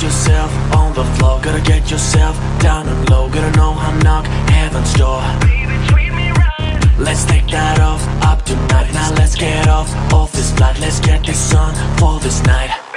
get yourself on the floor. Gotta get yourself down and low. Gotta know how to knock heaven's door. Baby, treat me right Let's take that off up tonight. Now let's get off off this flight Let's get this on for this night.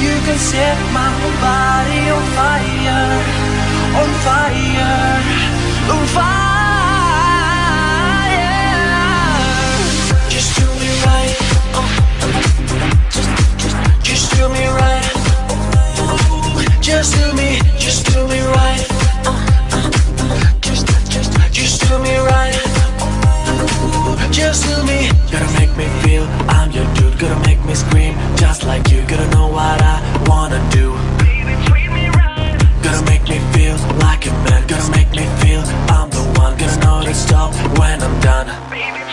You can set my whole body on fire, on fire, on fire. Just do me right. Just, just, just do me right. Just do me, just do me right. Just, just, just do me right. Just do me. Gotta make me feel I'm your dude. Gotta make me scream just like you. Gotta know what I wanna do. Gotta make me feel like a man. Gotta make me feel I'm the one. Gotta know to stop when I'm done. Baby,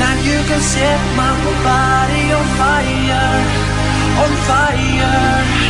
Now you can set my whole body on fire, on fire.